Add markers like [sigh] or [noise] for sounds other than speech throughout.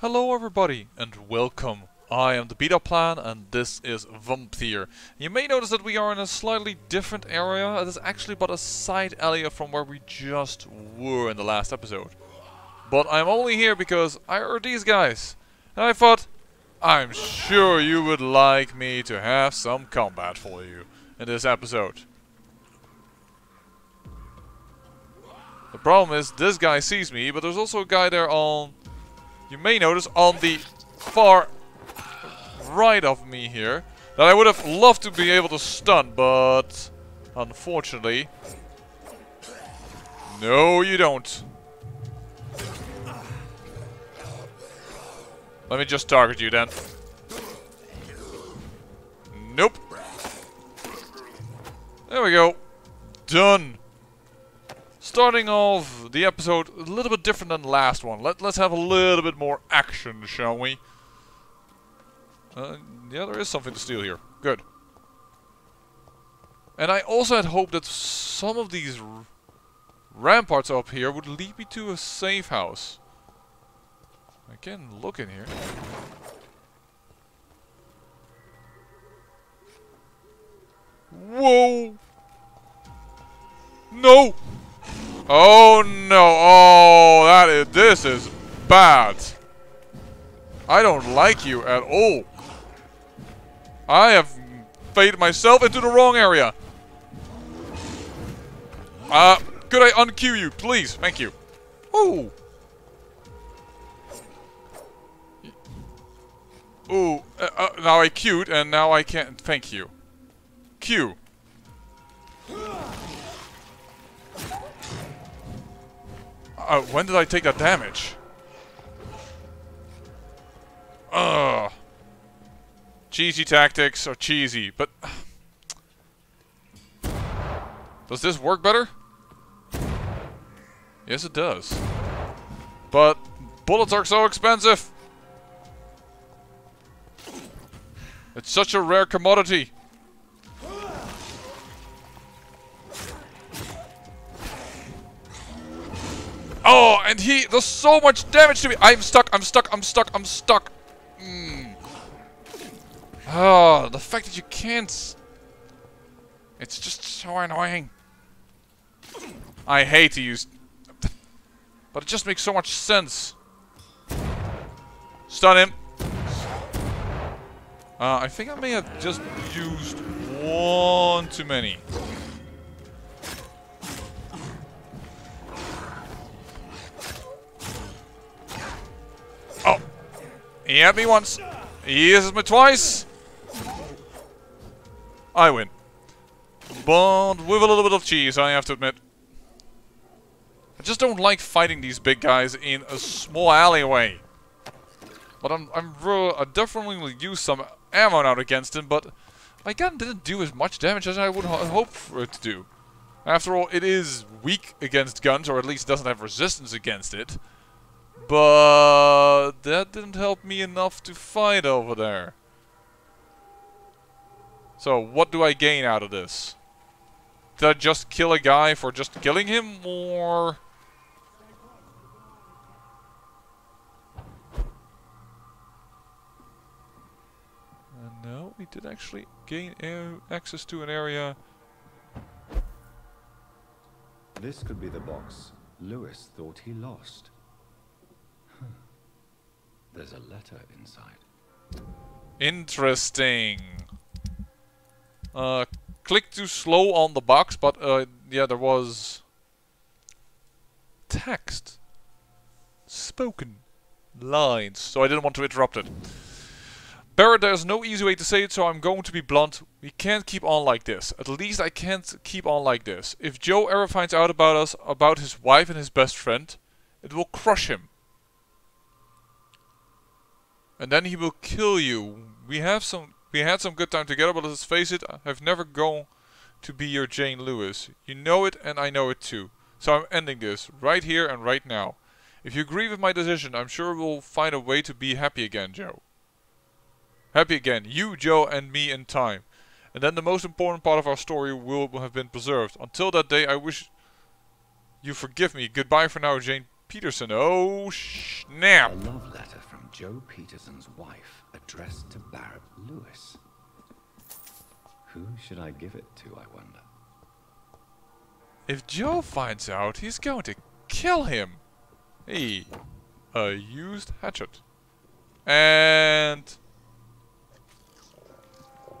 Hello everybody and welcome. I am the Beta Plan and this is Vampyr. You may notice that we are in a slightly different area. It is actually but a side area from where we just were in the last episode. But I'm only here because I heard these guys. And I thought, I'm sure you would like me to have some combat for you in this episode. The problem is, this guy sees me, but there's also a guy there on you may notice on the far right of me here that I would have loved to be able to stun, but unfortunately, no you don't. Let me just target you then. Nope. There we go. Done starting off the episode a little bit different than the last one. Let, let's have a little bit more action, shall we? Uh, yeah, there is something to steal here. Good. And I also had hoped that some of these ramparts up here would lead me to a safe house. I can look in here. Whoa! No! Oh no, oh, that is, this is bad. I don't like you at all. I have faded myself into the wrong area. Uh, could I unqueue you, please? Thank you. Ooh. Ooh, uh, uh, now I queued and now I can't, thank you. Q. Uh, when did I take that damage? Ugh. Cheesy tactics are cheesy, but... Does this work better? Yes, it does. But bullets are so expensive! It's such a rare commodity. Oh, and he does so much damage to me. I'm stuck, I'm stuck, I'm stuck, I'm stuck. Mm. Oh, the fact that you can't... It's just so annoying. I hate to use... But it just makes so much sense. Stun him. Uh, I think I may have just used one too many. Oh. He had me once. He uses me twice. I win. But with a little bit of cheese, I have to admit. I just don't like fighting these big guys in a small alleyway. But I'm, I'm I definitely will use some ammo now against him, but my gun didn't do as much damage as I would ho hope for it to do. After all, it is weak against guns, or at least doesn't have resistance against it. But that didn't help me enough to fight over there. So what do I gain out of this? Did I just kill a guy for just killing him or... Uh, no, we did actually gain access to an area. This could be the box Lewis thought he lost. There's a letter inside. Interesting. Uh, click too slow on the box, but uh, yeah, there was text. Spoken lines, so I didn't want to interrupt it. Barrett, there's no easy way to say it, so I'm going to be blunt. We can't keep on like this. At least I can't keep on like this. If Joe ever finds out about us, about his wife and his best friend, it will crush him. And then he will kill you. We have some we had some good time together, but let's face it, I've never gone to be your Jane Lewis. You know it and I know it too. So I'm ending this, right here and right now. If you agree with my decision, I'm sure we'll find a way to be happy again, Joe. Happy again, you, Joe, and me in time. And then the most important part of our story will have been preserved. Until that day, I wish you forgive me. Goodbye for now, Jane Peterson. Oh, snap. A love letter Joe Peterson's wife addressed to Barrett Lewis. Who should I give it to, I wonder? If Joe finds out, he's going to kill him. Hey, a used hatchet. And...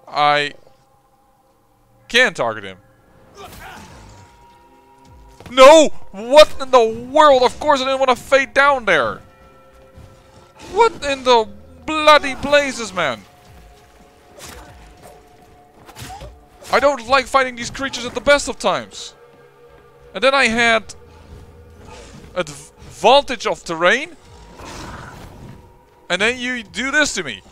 I... Can target him. No! What in the world? Of course I didn't want to fade down there. What in the bloody blazes, man? I don't like fighting these creatures at the best of times. And then I had advantage of terrain. And then you do this to me.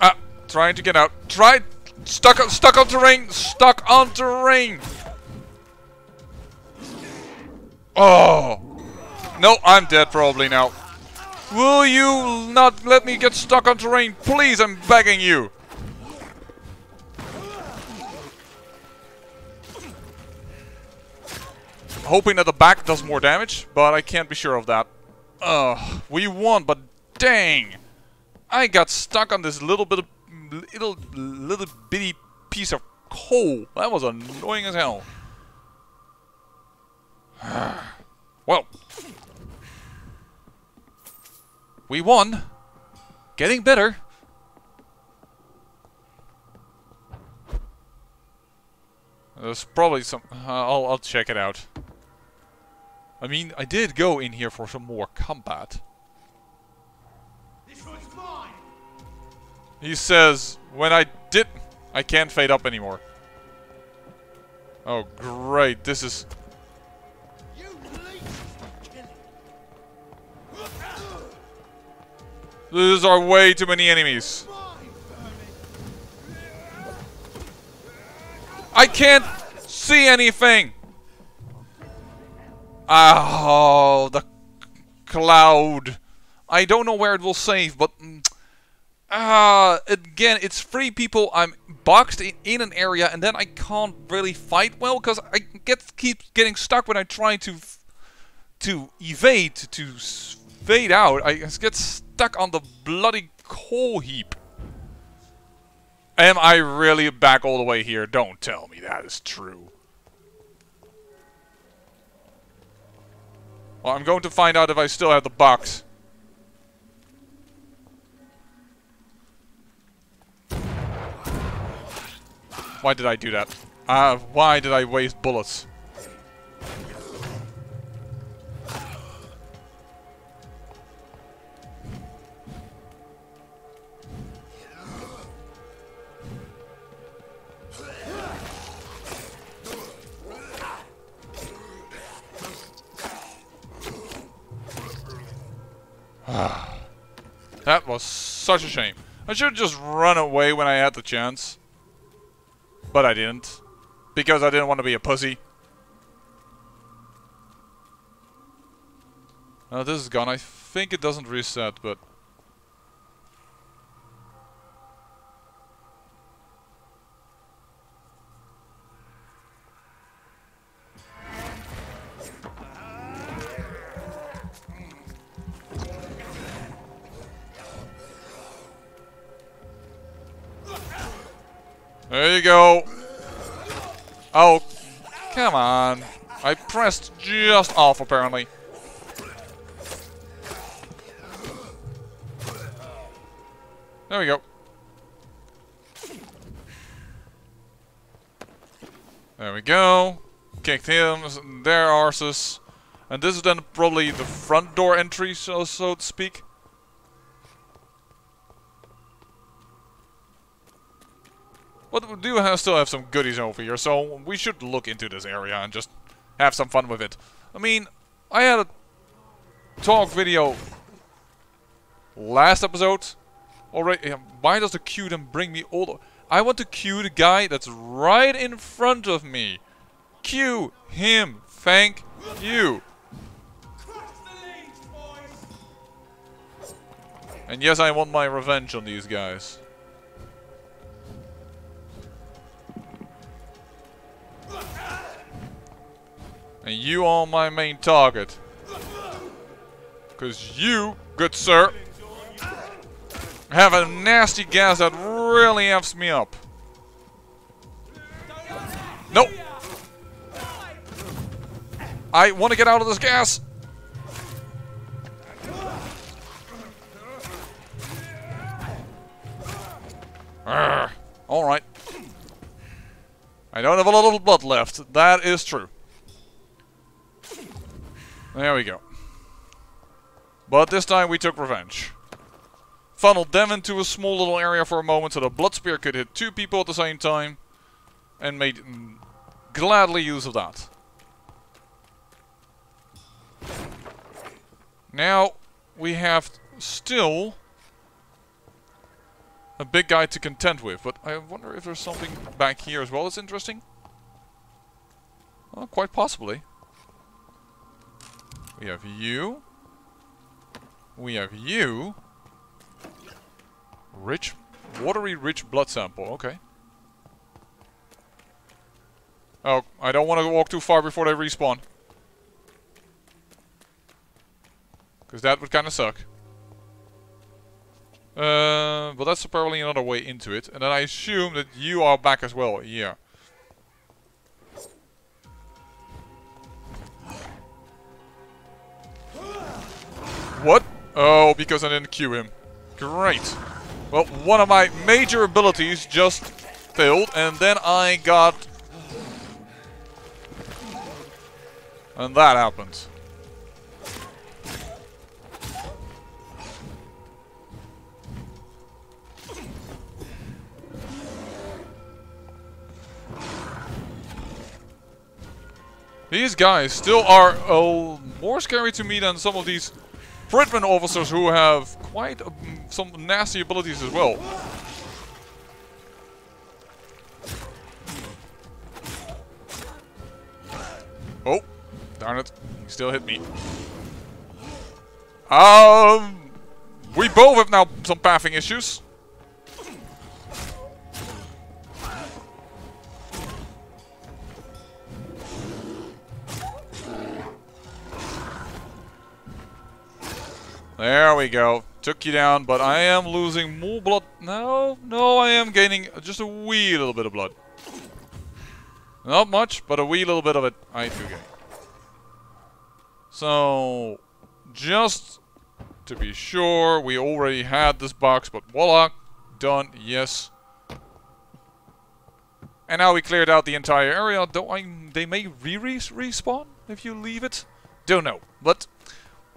Ah, trying to get out. Try stuck on stuck on terrain. Stuck on terrain. Oh. No, I'm dead probably now. Will you not let me get stuck on terrain? Please, I'm begging you. I'm hoping that the back does more damage, but I can't be sure of that. Ugh, we won, but dang! I got stuck on this little bit of little little bitty piece of coal. That was annoying as hell. [sighs] well, we won. Getting better. There's probably some. Uh, I'll I'll check it out. I mean, I did go in here for some more combat. He says, when I did... I can't fade up anymore. Oh, great. This is... These are way too many enemies. I can't see anything. Oh, the cloud. I don't know where it will save, but... Uh, again, it's three people. I'm boxed in, in an area, and then I can't really fight well, because I get keep getting stuck when I try to to evade, to fade out. I get stuck on the bloody coal heap. Am I really back all the way here? Don't tell me that is true. Well, I'm going to find out if I still have the box. Why did I do that? Uh, why did I waste bullets? Ah. that was such a shame. I should have just run away when I had the chance. But I didn't. Because I didn't want to be a pussy. Now this is gone. I think it doesn't reset, but... There you go. Oh, come on. I pressed just off, apparently. There we go. There we go. Kicked him, their arses. And this is then probably the front door entry, so, so to speak. But we do have, still have some goodies over here, so we should look into this area and just have some fun with it. I mean, I had a talk video last episode already. Um, why does the queue then bring me all the... I want to queue the guy that's right in front of me. Queue him. Thank you. And yes, I want my revenge on these guys. And you are my main target. Because you, good sir, have a nasty gas that really amps me up. Nope. I want to get out of this gas. Alright. I don't have a lot of blood left. That is true. There we go. But this time we took revenge. Funneled them into a small little area for a moment so the blood spear could hit two people at the same time. And made mm, gladly use of that. Now we have still a big guy to contend with, but I wonder if there's something back here as well that's interesting. Well, quite possibly. We have you. We have you. Rich, watery rich blood sample, okay. Oh, I don't want to walk too far before they respawn. Because that would kind of suck. Uh, but that's probably another way into it. And then I assume that you are back as well. Yeah. What? Oh, because I didn't cue him. Great. Well, one of my major abilities just failed, and then I got... And that happened. These guys still are uh, more scary to me than some of these Fridman officers who have quite um, some nasty abilities as well. Oh, darn it. He still hit me. Um, we both have now some pathing issues. There we go. Took you down, but I am losing more blood. No, no, I am gaining just a wee little bit of blood. Not much, but a wee little bit of it I do gain. So, just to be sure, we already had this box, but voila, done, yes. And now we cleared out the entire area, though I, they may re-respawn if you leave it. Don't know, but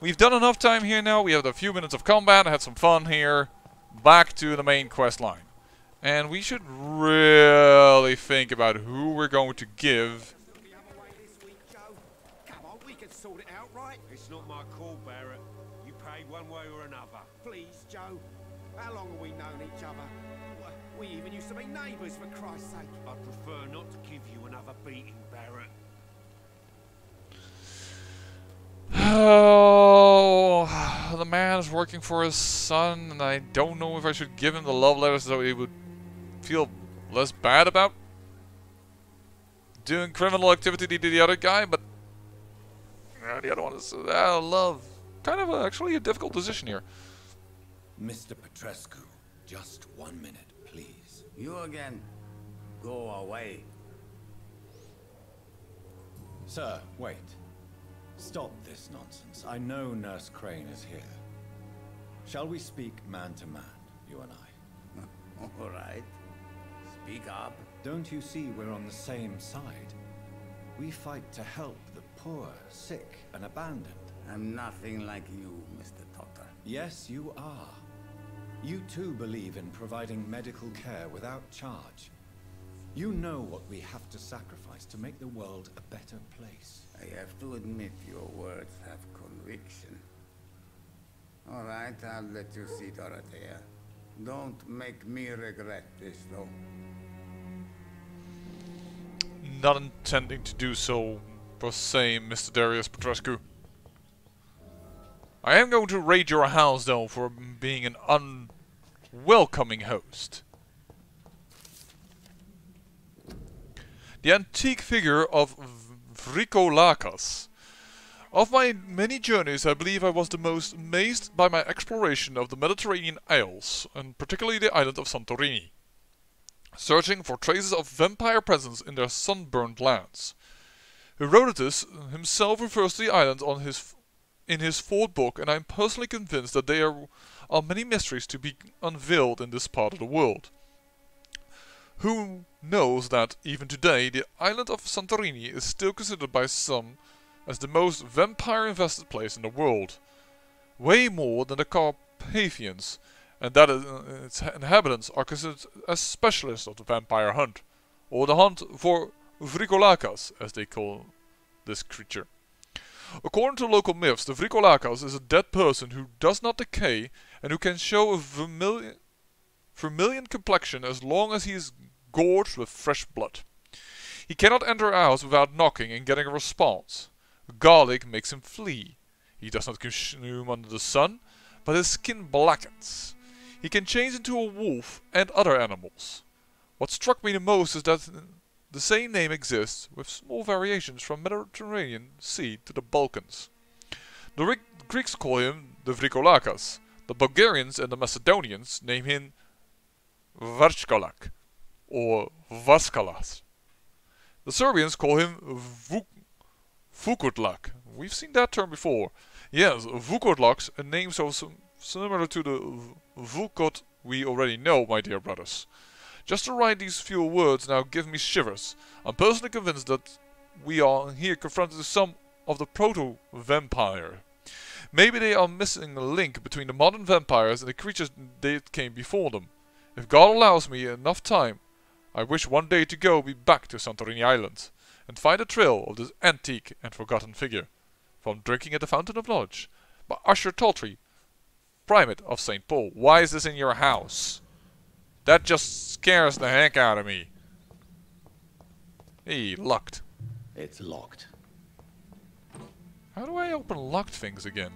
We've done enough time here now. We have a few minutes of combat. had some fun here. Back to the main quest line. And we should really think about who we're going to give. It's not my call, Barrett. You pay one way or another. Please, Joe. How long have we known each other? We even used to be neighbours, for Christ's sake. Oh, the man is working for his son, and I don't know if I should give him the love letters so he would feel less bad about doing criminal activity to the other guy, but uh, the other one is uh, love. Kind of a, actually a difficult decision here. Mr. Petrescu, just one minute, please. You again. Go away. Sir, wait. Stop this nonsense. I know Nurse Crane is here. Shall we speak man to man, you and I? [laughs] All right. Speak up. Don't you see we're on the same side? We fight to help the poor, sick, and abandoned. I'm nothing like you, Mr. Doctor. Yes, you are. You too believe in providing medical care without charge. You know what we have to sacrifice to make the world a better place. I have to admit your words have conviction. All right, I'll let you see Dorothea. Don't make me regret this, though. Not intending to do so, per se, Mr. Darius Petrescu. I am going to raid your house, though, for being an unwelcoming host. The antique figure of Vrikolakas. Of my many journeys, I believe I was the most amazed by my exploration of the Mediterranean Isles, and particularly the island of Santorini, searching for traces of vampire presence in their sunburned lands. Herodotus himself refers to the island on his in his fourth book, and I am personally convinced that there are many mysteries to be unveiled in this part of the world. Who knows that, even today, the island of Santorini is still considered by some as the most vampire-infested place in the world. Way more than the Carpathians, and that uh, its inhabitants are considered as specialists of the vampire hunt, or the hunt for Vrikolakas, as they call this creature. According to local myths, the Vrikolakas is a dead person who does not decay and who can show a vermilion, vermilion complexion as long as he is gorged with fresh blood. He cannot enter a house without knocking and getting a response. Garlic makes him flee. He does not consume under the sun, but his skin blackens. He can change into a wolf and other animals. What struck me the most is that the same name exists, with small variations from the Mediterranean Sea to the Balkans. The Greeks call him the Vrikolakas. The Bulgarians and the Macedonians name him Varchkolak or Vaskalas. The Serbians call him Vuk Vukodlak. We've seen that term before. Yes, Vukodlaks, a name so similar to the Vulkod we already know, my dear brothers. Just to write these few words now give me shivers. I'm personally convinced that we are here confronted with some of the proto-vampire. Maybe they are missing a link between the modern vampires and the creatures that came before them. If God allows me enough time, I wish one day to go be back to Santorini Island and find a trail of this antique and forgotten figure. From Drinking at the Fountain of Knowledge by Usher Taltry, Primate of St. Paul. Why is this in your house? That just scares the heck out of me. Hey, locked. It's locked. How do I open locked things again?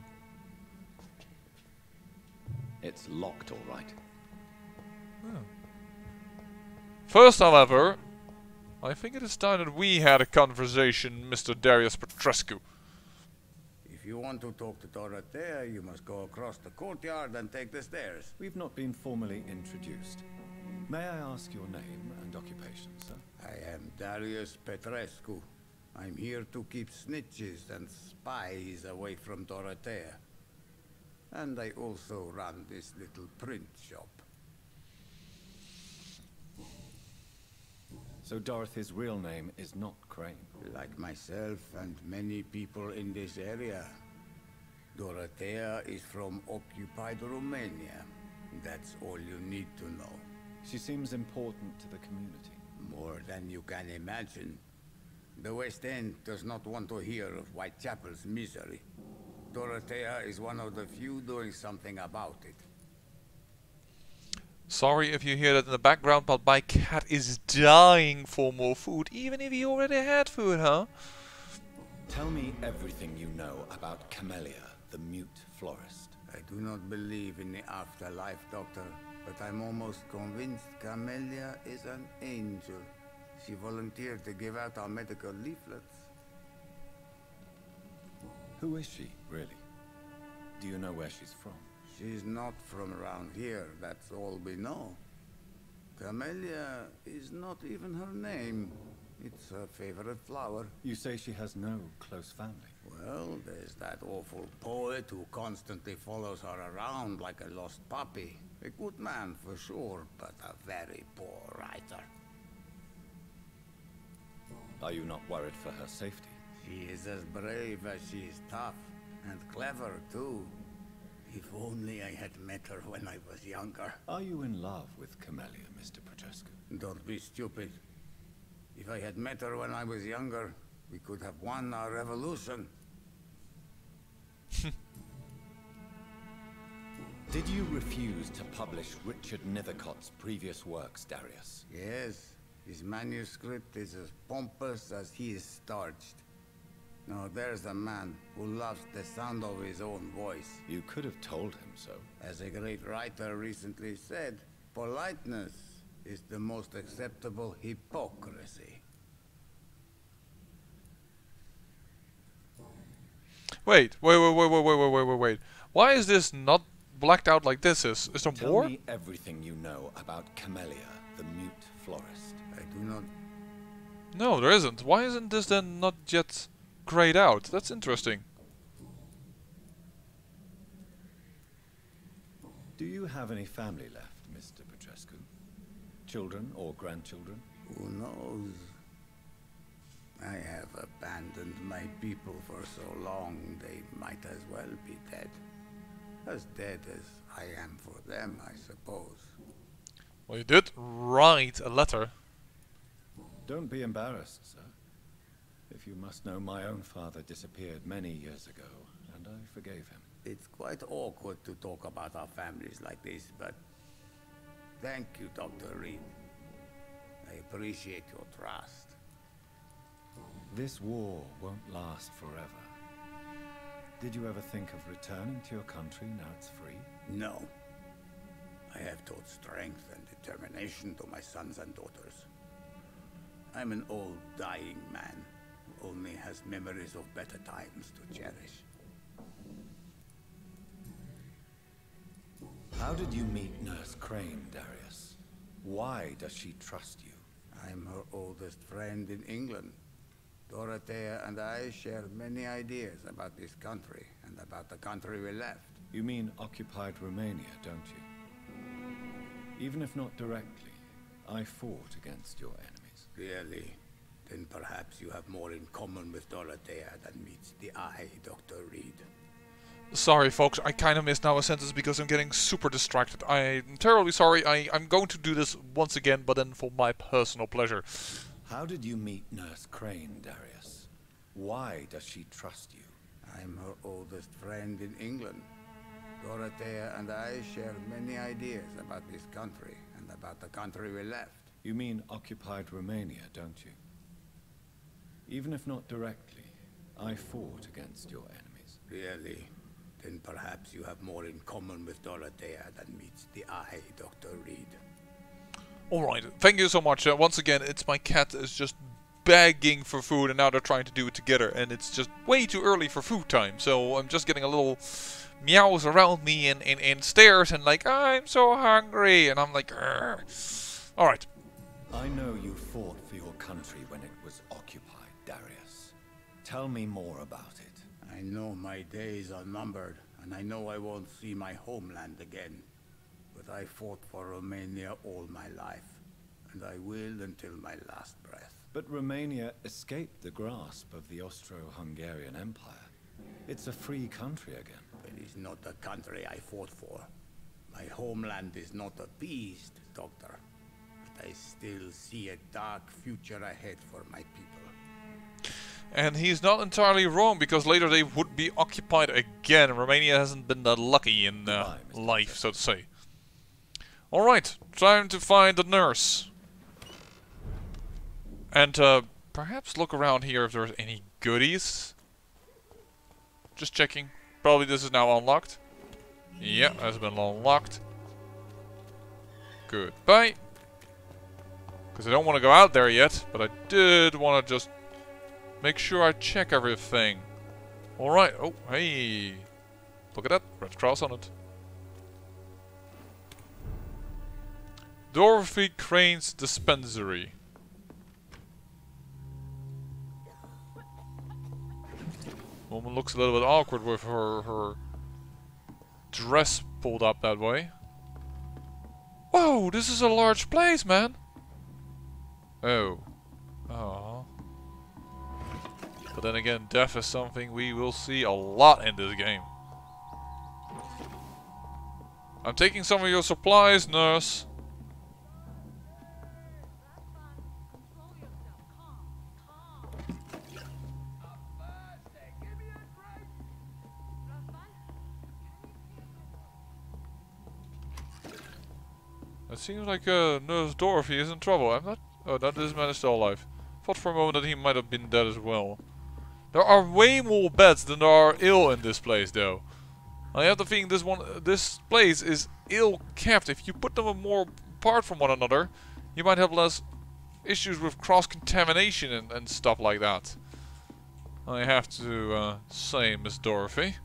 It's locked, all right. Oh. First, however, I think it is time that we had a conversation, Mr. Darius Petrescu. If you want to talk to Dorothea, you must go across the courtyard and take the stairs. We've not been formally introduced. May I ask your name and occupation, sir? I am Darius Petrescu. I'm here to keep snitches and spies away from Dorothea. And I also run this little print shop. So Dorothy's real name is not Crane? Like myself and many people in this area. Dorothea is from occupied Romania. That's all you need to know. She seems important to the community. More than you can imagine. The West End does not want to hear of Whitechapel's misery. Dorothea is one of the few doing something about it. Sorry if you hear that in the background, but my cat is dying for more food, even if he already had food, huh? Tell me everything you know about Camellia, the mute florist. I do not believe in the afterlife, Doctor, but I'm almost convinced Camellia is an angel. She volunteered to give out our medical leaflets. Who is she, really? Do you know where she's from? She's not from around here, that's all we know. Camellia is not even her name. It's her favorite flower. You say she has no close family? Well, there's that awful poet who constantly follows her around like a lost puppy. A good man for sure, but a very poor writer. Are you not worried for her safety? She is as brave as she is tough, and clever too. If only I had met her when I was younger. Are you in love with Camellia, Mr. Petrescu? Don't be stupid. If I had met her when I was younger, we could have won our revolution. [laughs] Did you refuse to publish Richard Nethercott's previous works, Darius? Yes. His manuscript is as pompous as he is starched. Now there's a man who loves the sound of his own voice. You could have told him so. As a great writer recently said, politeness is the most acceptable hypocrisy. Wait, wait, wait, wait, wait, wait, wait, wait, wait, wait. Why is this not blacked out like this is? Is there Tell more? me everything you know about Camellia, the mute florist. I do not No, there isn't. Why isn't this then not yet grayed out? That's interesting. Do you have any family left, Mr. Petrescu? Children or grandchildren? Who knows? I have abandoned my people for so long, they might as well be dead. As dead as I am for them, I suppose. Well, you did write a letter. Don't be embarrassed, sir. If you must know, my own father disappeared many years ago, and I forgave him. It's quite awkward to talk about our families like this, but thank you, Dr. Reed. I appreciate your trust. This war won't last forever. Did you ever think of returning to your country now it's free? No. I have taught strength and determination to my sons and daughters. I'm an old, dying man, only has memories of better times to cherish. How did you meet Nurse Crane, Darius? Why does she trust you? I'm her oldest friend in England. Dorothea and I share many ideas about this country and about the country we left. You mean occupied Romania, don't you? Even if not directly, I fought against your enemies. Really? Then perhaps you have more in common with Dorothea than meets the eye, Dr. Reed. Sorry, folks, I kind of missed now a sentence because I'm getting super distracted. I'm terribly sorry. I, I'm going to do this once again, but then for my personal pleasure. How did you meet Nurse Crane, Darius? Why does she trust you? I'm her oldest friend in England. Dorothea and I share many ideas about this country and about the country we left. You mean occupied Romania, don't you? Even if not directly, I fought against your enemies. Really? Then perhaps you have more in common with Dorothea than meets the eye, Dr. Reed. Alright, thank you so much. Uh, once again, it's my cat is just begging for food and now they're trying to do it together and it's just way too early for food time. So I'm just getting a little meows around me and, and, and stares and like, I'm so hungry. And I'm like, alright. I know you fought for your country when it was occupied, Darius. Tell me more about it. I know my days are numbered, and I know I won't see my homeland again. But I fought for Romania all my life, and I will until my last breath. But Romania escaped the grasp of the Austro-Hungarian Empire. It's a free country again. It is not the country I fought for. My homeland is not appeased, Doctor. But I still see a dark future ahead for my people. And he's not entirely wrong because later they would be occupied again. Romania hasn't been that lucky in uh, life, so to say. Alright, time to find the nurse. And uh, perhaps look around here if there's any goodies. Just checking. Probably this is now unlocked. Yeah, has been unlocked. Goodbye. Because I don't want to go out there yet, but I did want to just make sure I check everything. Alright, oh, hey. Look at that, red cross on it. Dorothy Crane's Dispensary. Woman looks a little bit awkward with her her dress pulled up that way. Whoa, this is a large place, man. Oh. Oh. But then again, death is something we will see a lot in this game. I'm taking some of your supplies, nurse. It seems like uh, Nurse Dorothy is in trouble. I'm not. Oh, that is man is still alive. Thought for a moment that he might have been dead as well. There are way more beds than there are ill in this place, though. I have the feeling this one, this place is ill kept. If you put them more apart from one another, you might have less issues with cross contamination and, and stuff like that. I have to uh, say, Miss Dorothy.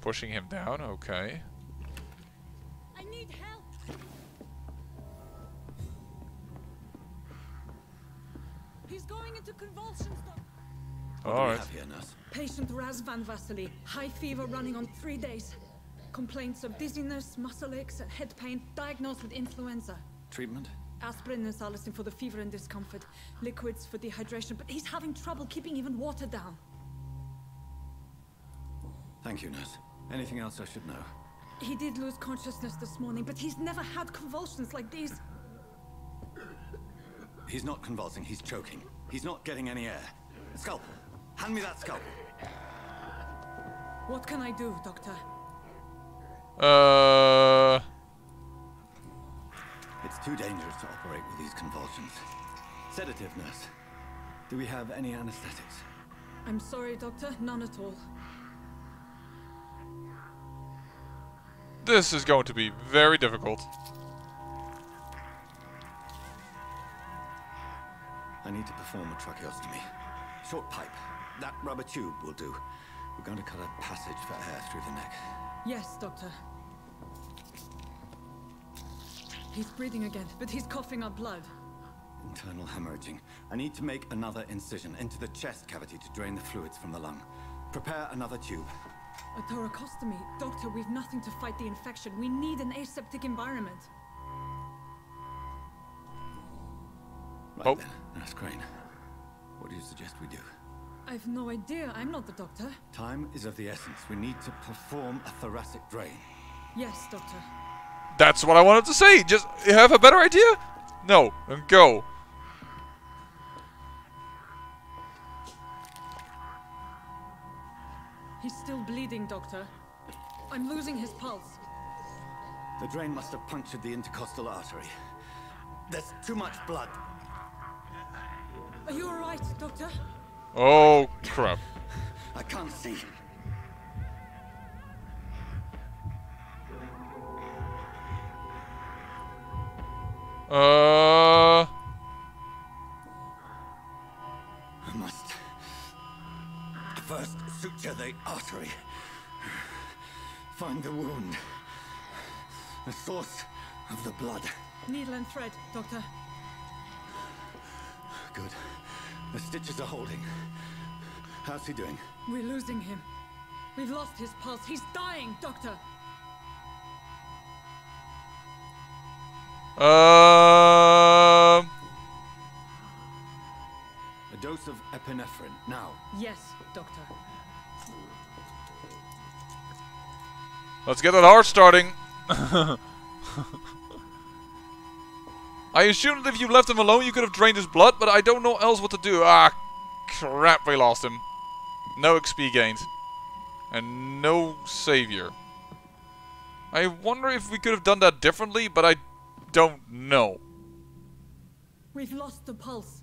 Pushing him down, okay. Here, nurse? Patient Razvan Vasily. High fever running on three days. Complaints of dizziness, muscle aches, and head pain. Diagnosed with influenza. Treatment? Aspirin and salicin for the fever and discomfort. Liquids for dehydration, but he's having trouble keeping even water down. Thank you, nurse. Anything else I should know? He did lose consciousness this morning, but he's never had convulsions like these. He's not convulsing, he's choking. He's not getting any air. Scalpel! Hand me that scalpel! What can I do, Doctor? Uh, It's too dangerous to operate with these convulsions. Sedative, nurse. Do we have any anesthetics? I'm sorry, Doctor. None at all. this is going to be very difficult. I need to perform a tracheostomy. Short pipe. That rubber tube will do. We're going to cut a passage for air through the neck. Yes, Doctor. He's breathing again, but he's coughing up blood. Internal hemorrhaging. I need to make another incision into the chest cavity to drain the fluids from the lung. Prepare another tube. A thoracostomy. Doctor, we've nothing to fight the infection. We need an aseptic environment. Right Oh. then, Nurse Crane. What do you suggest we do? I've no idea. I'm not the doctor. Time is of the essence. We need to perform a thoracic drain. Yes, Doctor. That's what I wanted to say. Just you have a better idea? No, then go. He's still bleeding, Doctor. I'm losing his pulse. The drain must have punctured the intercostal artery. There's too much blood. Are you alright, Doctor? Oh crap. I can't see. Uh, I must first suture the artery. Find the wound. The source of the blood. Needle and thread, Doctor. Good. The stitches are holding. How's he doing? We're losing him. We've lost his pulse. He's dying, Doctor. um, A dose of epinephrine, now. Yes, Doctor. let's get that heart starting. [laughs] I assumed that if you left him alone, you could have drained his blood, but I don't know else what to do. Ah, crap, we lost him. No XP gained. And no savior. I wonder if we could have done that differently, but I don't know. We've lost the pulse.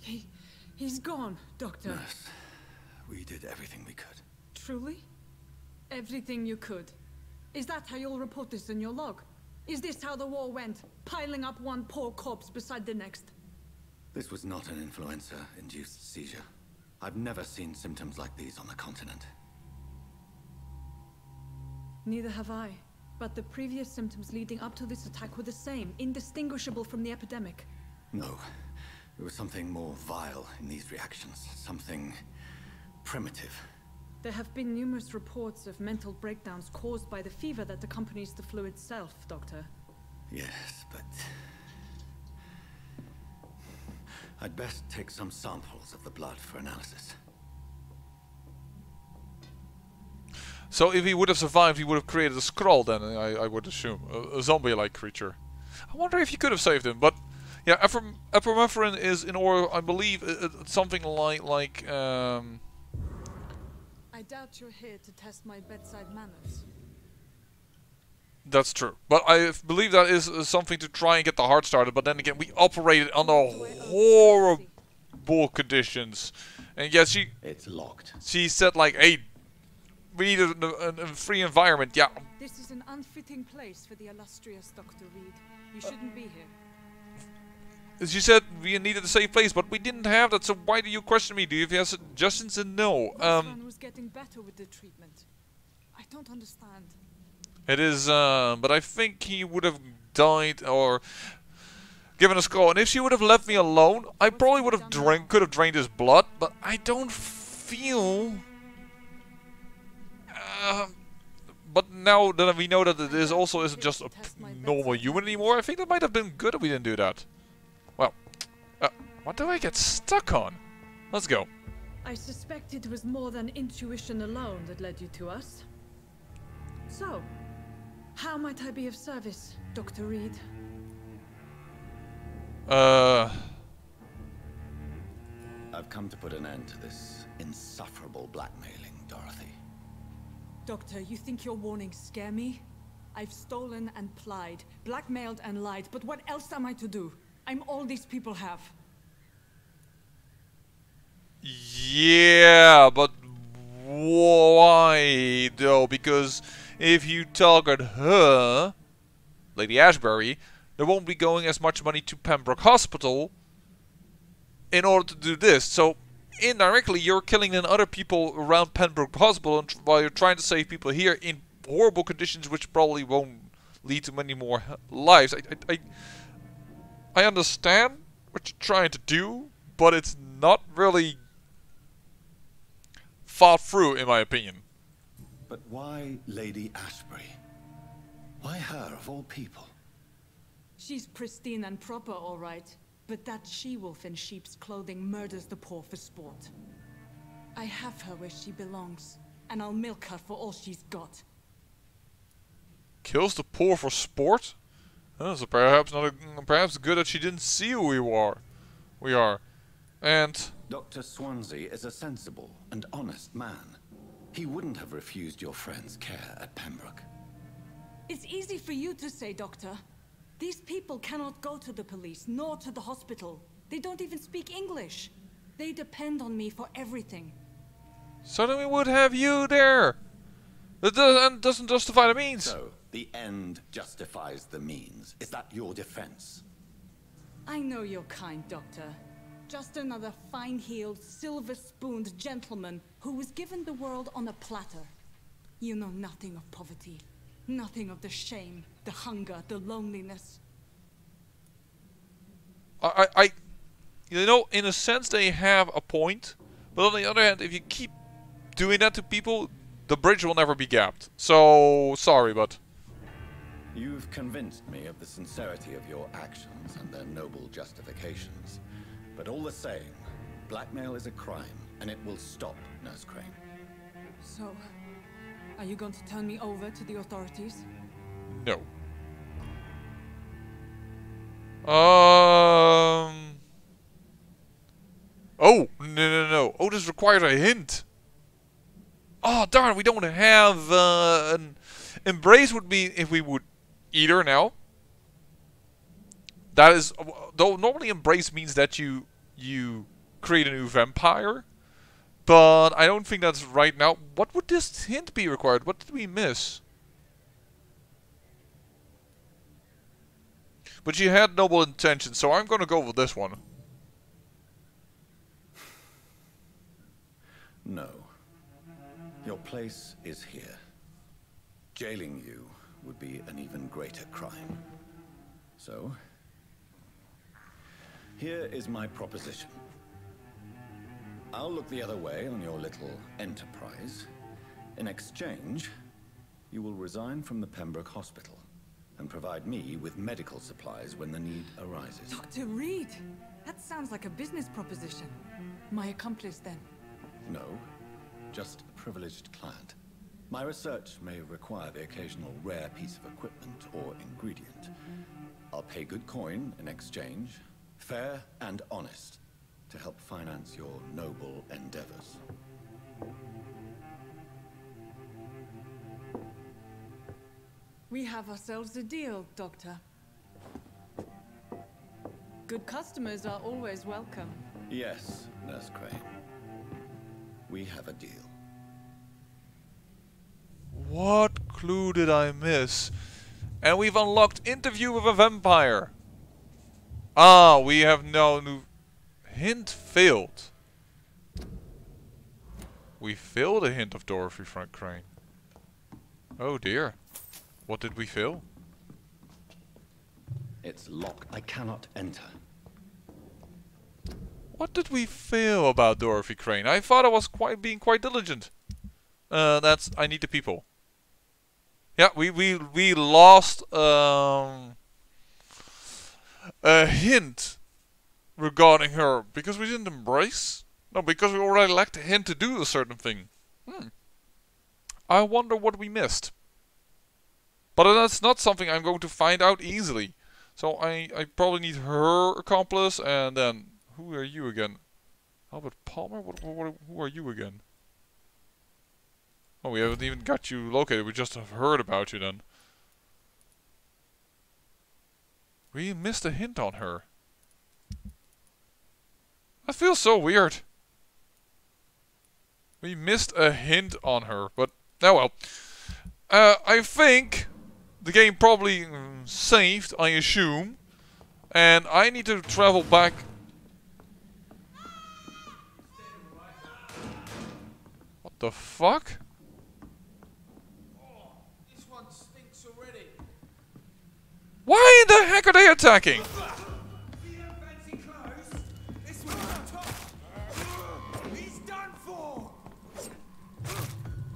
He, he's gone, Doctor. Nurse, we did everything we could. Truly? Everything you could. Is that how you'll report this in your log? Is this how the war went? Piling up one poor corpse beside the next? This was not an influenza-induced seizure. I've never seen symptoms like these on the continent. Neither have I. But the previous symptoms leading up to this attack were the same, indistinguishable from the epidemic. No. There was something more vile in these reactions. Something primitive. There have been numerous reports of mental breakdowns caused by the fever that accompanies the flu itself, Doctor. Yes, but... I'd best take some samples of the blood for analysis. So if he would have survived, he would have created a skal then, I, I would assume. A, a zombie-like creature. I wonder if you could have saved him, but... Yeah, eprom epinephrine is in order, I believe, uh, uh, something like... like um, I doubt you're here to test my bedside manners. that's true. But I believe that is uh, something to try and get the heart started, but then again, we operated under horrible conditions. And yes, she, It's locked. she said like, hey, we need a, a, a free environment. Yeah, This is an unfitting place for the illustrious Dr. Reed. You shouldn't be here. She said we needed a safe place, but we didn't have that. So why do you question me? Do you have suggestions? And no. Um, was getting better with the treatment. I don't understand. it is, uh, but I think he would have died or given a skal. And if she would have left me alone, I probably would have drank, could have drained his blood. But I don't feel. Uh, but now that we know that it is also isn't just a normal human anymore, I think that might have been good if we didn't do that. Well, what do I get stuck on? Let's go. I suspect it was more than intuition alone that led you to us. So, how might I be of service, Dr. Reid? Uh, I've come to put an end to this insufferable blackmailing, Dorothy. Doctor, you think your warnings scare me? I've stolen and plied, blackmailed and lied, but what else am I to do? I'm all these people have. Yeah, but why though? Because if you target her, Lady Ashbury, there won't be going as much money to Pembroke Hospital in order to do this. So indirectly, you're killing then other people around Pembroke Hospital while you're trying to save people here in horrible conditions, which probably won't lead to many more lives. I, I, I, I understand what you're trying to do, but it's not really thought through, in my opinion. But why Lady Ashbury? Why her of all people? She's pristine and proper, all right. But that she-wolf in sheep's clothing murders the poor for sport. I have her where she belongs, and I'll milk her for all she's got. Kills the poor for sport? So perhaps not. A, perhaps good that she didn't see who we are. We are, and Dr. Swansea is a sensible and honest man. He wouldn't have refused your friend's care at Pembroke. It's easy for you to say, Doctor. These people cannot go to the police, nor to the hospital. They don't even speak English. They depend on me for everything. so then we would have you there. That doesn't, doesn't justify the means. So, the end justifies the means. Is that your defense? I know you're kind, Doctor. Just another fine-heeled, silver-spooned gentleman who was given the world on a platter. You know nothing of poverty. Nothing of the shame, the hunger, the loneliness. I, I, I, you know, in a sense they have a point, but on the other hand, if you keep doing that to people, the bridge will never be gapped. So sorry, but You've convinced me of the sincerity of your actions and their noble justifications. But all the same, blackmail is a crime, and it will stop, Nurse Crane. So, are you going to turn me over to the authorities? no. Um. Oh no no no! Oh, this requires a hint. Oh darn! We don't have uh, an embrace. Would be if we would eat her now. That is, though normally embrace means that you you create a new vampire, but I don't think that's right now. What would this hint be required? What did we miss? But you had noble intentions, so I'm gonna go with this one. No. Your place is here. Jailing you would be an even greater crime. So, here is my proposition. I'll look the other way on your little enterprise. In exchange, you will resign from the Pembroke Hospital and provide me with medical supplies when the need arises. Dr. Reid! That sounds like a business proposition. My accomplice, then. No, just a privileged client. My research may require the occasional rare piece of equipment or ingredient. I'll pay good coin in exchange, fair and honest, to help finance your noble endeavors. We have ourselves a deal, Doctor. Good customers are always welcome. Yes, Nurse Crane. We have a deal. What clue did I miss? And we've unlocked interview with a vampire. Ah, we have no new hint failed. We failed a hint of Dorothy Frank Crane. Oh dear. What did we fail? It's locked. I cannot enter. What did we fail about Dorothy Crane? I thought I was quite being quite diligent. Uh, that's I need the people. Yeah, we we we lost um a hint regarding her because we didn't embrace. No, because we already lacked a hint to do a certain thing. Hmm. I wonder what we missed. But that's not something I'm going to find out easily. So I, I probably need her accomplice and then who are you again? Albert Palmer? What, what, who are you again? Oh, we haven't even got you located. We just have heard about you then. We missed a hint on her. That feels so weird. We missed a hint on her, but oh well. Uh, I think the game probably mm, saved, I assume. And I need to travel back. What the fuck? This one stinks already. Why the heck are they attacking?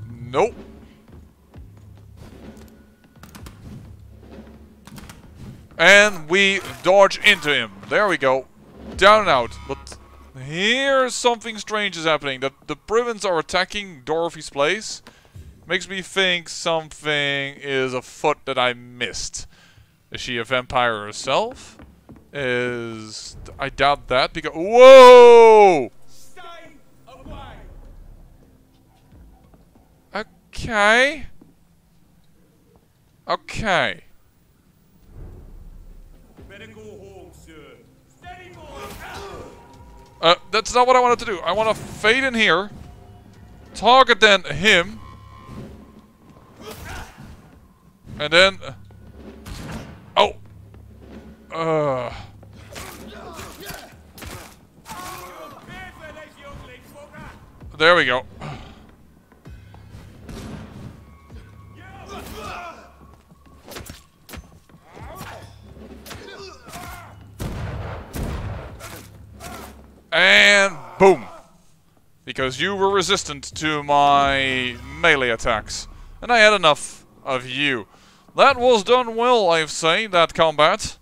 Nope. And we dodge into him. There we go. Down and out. But here something strange is happening. The, the Priwens are attacking Dorothy's place. Makes me think something is afoot that I missed. Is she a vampire herself? Is... I doubt that because... Whoa! Stay away. Okay. Okay. Better go home, sir. Steady, boy. Uh, that's not what I wanted to do. I want to fade in here. Target then him. And then... uh, oh! Uh, there we go. And boom! Because you were resistant to my melee attacks. And I had enough of you. That was done well, I've say, that combat.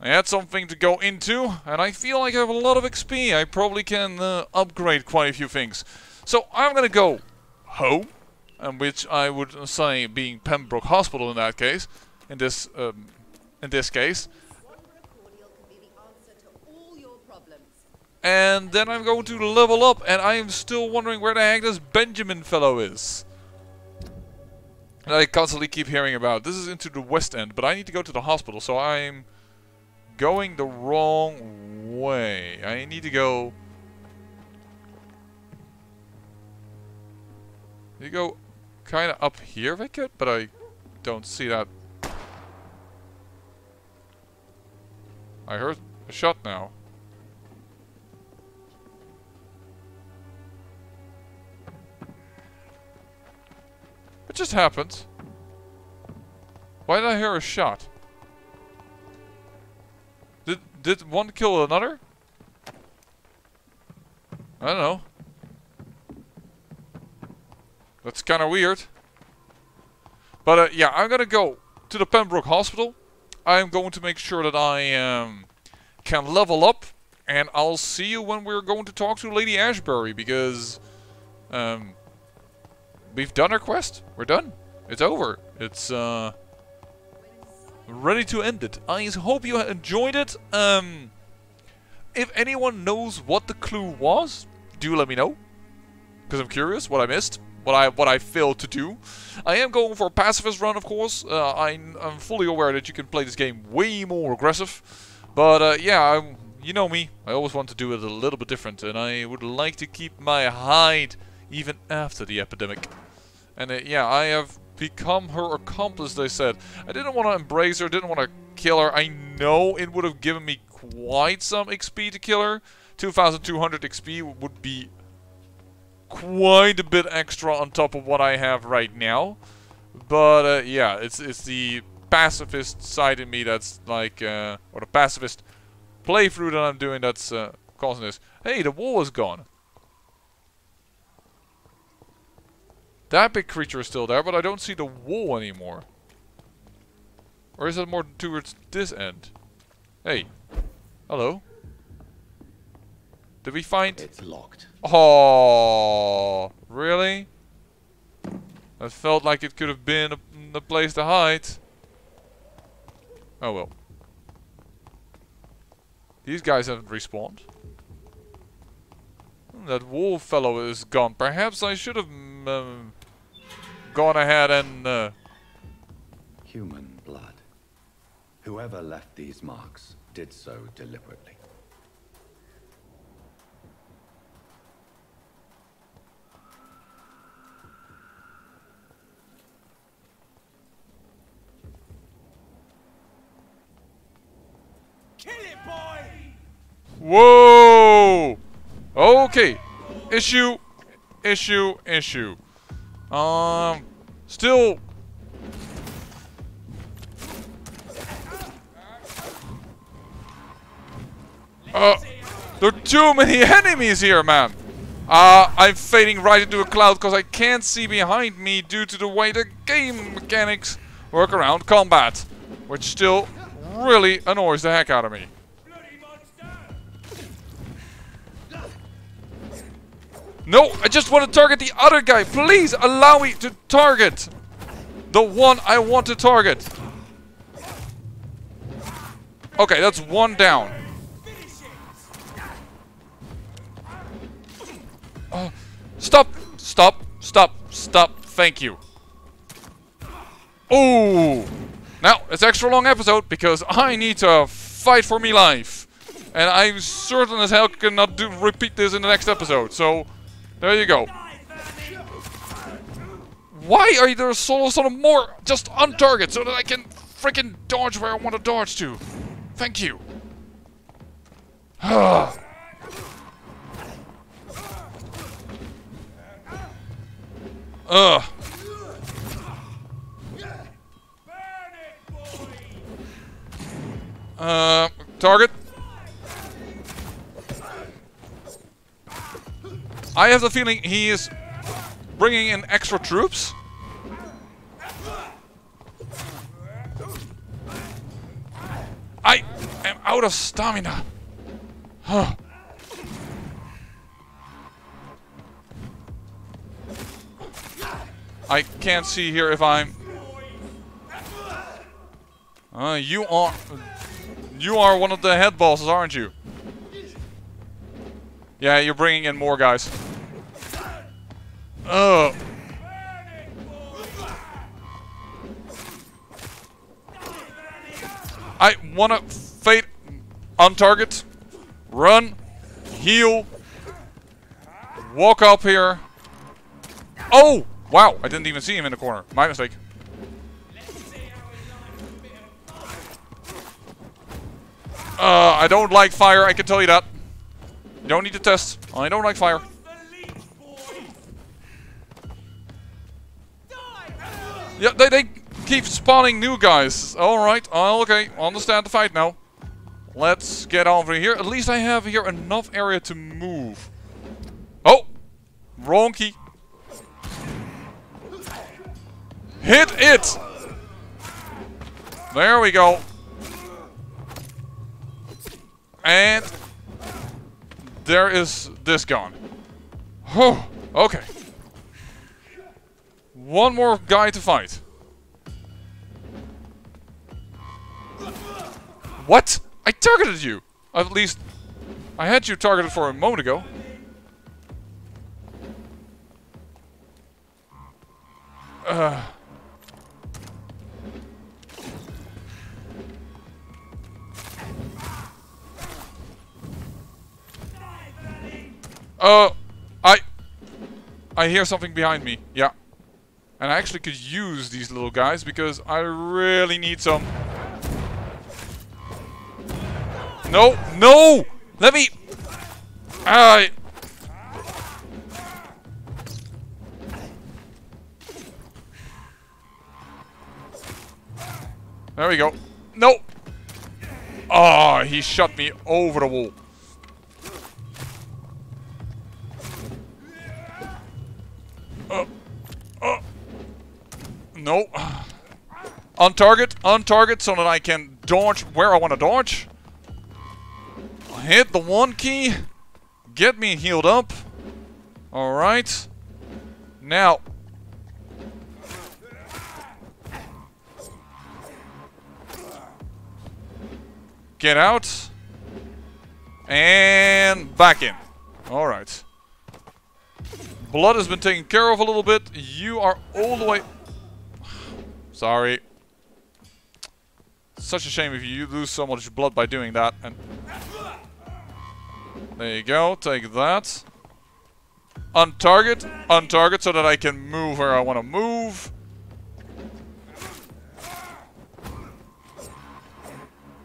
I had something to go into, and I feel like I have a lot of XP. I probably can uh, upgrade quite a few things. So I'm gonna go home, and which I would say being Pembroke Hospital in that case, in this um, in this case. And then I'm going to level up, and I am still wondering where the heck this Benjamin fellow is. And I constantly keep hearing about. This is into the west end, but I need to go to the hospital, so I'm going the wrong way. I need to go... You go kind of up here, if I could, but I don't see that. I heard a shot now. Just happened? Why did I hear a shot? Did did one kill another? I don't know. That's kind of weird. But uh, yeah, I'm gonna go to the Pembroke Hospital. I'm going to make sure that I um, can level up, and I'll see you when we're going to talk to Lady Ashbury because um, we've done our quest. We're done. It's over. It's uh, ready to end it. I hope you enjoyed it. Um, if anyone knows what the clue was, do let me know. Because I'm curious what I missed, what I what I failed to do. I am going for a pacifist run, of course. Uh, I'm, I'm fully aware that you can play this game way more aggressive. But uh, yeah, I'm, you know me. I always want to do it a little bit different, and I would like to keep my hide even after the epidemic. And uh, yeah, I have become her accomplice, they said. I didn't want to embrace her, didn't want to kill her. I know it would have given me quite some XP to kill her. 2200 XP would be quite a bit extra on top of what I have right now. But uh, yeah, it's it's the pacifist side in me that's like, uh, or the pacifist playthrough that I'm doing that's uh, causing this. Hey, the wall is gone. That big creature is still there, but I don't see the wall anymore. Or is it more towards this end? Hey. Hello. Did we find... It's locked. Oh, really? That felt like it could have been a, a place to hide. Oh well. These guys haven't respawned. That wolf fellow is gone. Perhaps I should have um, gone ahead and... Uh, Human blood. Whoever left these marks did so deliberately. Kill it, boy! Whoa! Okay. Issue, issue, issue. Um, still. Uh, there are too many [laughs] enemies here, man. Uh, I'm fading right into a cloud because I can't see behind me due to the way the game mechanics work around combat. Which still really annoys the heck out of me. No, I just want to target the other guy. Please allow me to target the one I want to target. Okay, that's one down. Oh, stop, stop, stop, stop. Thank you. Oh, now it's extra long episode because I need to fight for me life, and I'm certain as hell cannot do repeat this in the next episode. So. There you go. Why are there so of more just on target so that I can freaking dodge where I want to dodge to? Thank you. [sighs] Ugh. Uh, target. I have the feeling he is bringing in extra troops. I am out of stamina. Huh. I can't see here if I'm... Uh, you are... You are one of the head bosses, aren't you? Yeah, you're bringing in more guys. Ugh. I wanna fade on target, run, heal, walk up here. Oh! Wow, I didn't even see him in the corner. My mistake. Uh, I don't like fire, I can tell you that. You don't need to test. I don't like fire. Yeah, they, they keep spawning new guys. Alright, oh, uh, okay, understand the fight now. Let's get over here. At least I have here enough area to move. Oh! Wrong key. Hit it! There we go. And there is this gone. Oh, okay. One more guy to fight. What? I targeted you! At least, I had you targeted for a moment ago. Uh. Uh, I... I hear something behind me. Yeah. And I actually could use these little guys because I really need some No, no! Let me... I... There we go. No! Oh, he shot me over the wall. Uh, uh, no. On target, on target, so that I can dodge where I want to dodge. Hit the one key. Get me healed up. Alright. Now. Get out. And back in. Alright. Blood has been taken care of a little bit. You are all the way... Sorry. Such a shame if you lose so much blood by doing that. And There you go. Take that. On target. On target so that I can move where I want to move.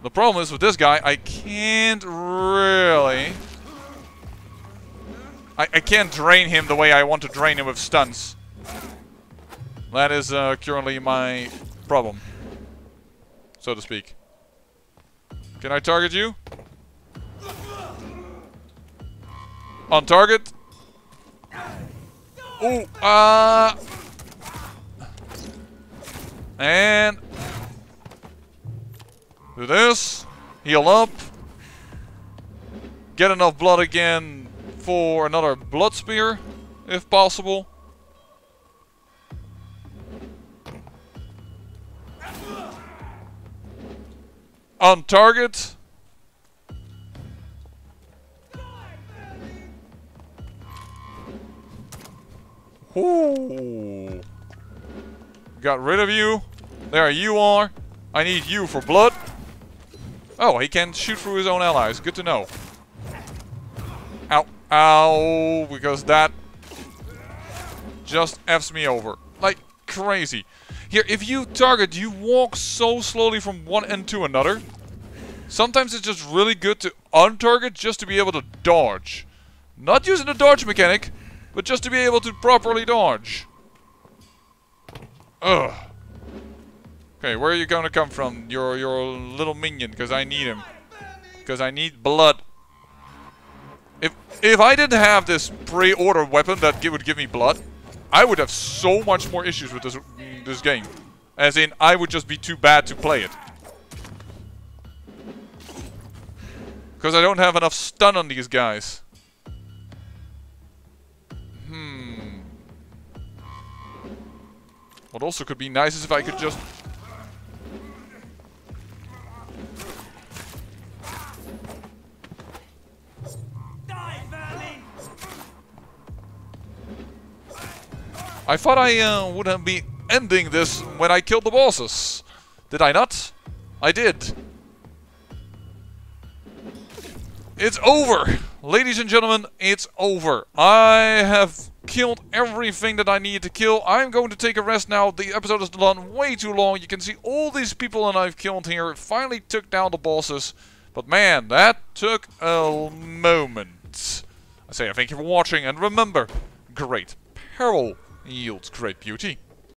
The problem is with this guy, I can't really... I, I can't drain him the way I want to drain him with stuns. That is uh, currently my problem. So to speak. Can I target you? On target. Ooh, uh... And... Do this. Heal up. Get enough blood again for another blood spear, if possible. On target. Ooh. Got rid of you. There you are. I need you for blood. Oh, he can shoot through his own allies. Good to know. Ow. Ow. Because that just F's me over. Like crazy. Here, if you target, you walk so slowly from one end to another. Sometimes it's just really good to untarget just to be able to dodge. Not using the dodge mechanic, but just to be able to properly dodge. Ugh. Okay, where are you gonna come from? Your your little minion, because I need him. Because I need blood. If if I didn't have this pre-order weapon that would give me blood, I would have so much more issues with this this game. As in, I would just be too bad to play it. Because I don't have enough stun on these guys. Hmm. What also could be nice is if I could just... I thought I uh, would have be ending this when I killed the bosses. Did I not? I did. It's over! Ladies and gentlemen, it's over. I have killed everything that I needed to kill. I'm going to take a rest now. The episode has gone way too long. You can see all these people that I've killed here. Finally took down the bosses. But man, that took a moment. I say I thank you for watching and remember, great peril yields great beauty.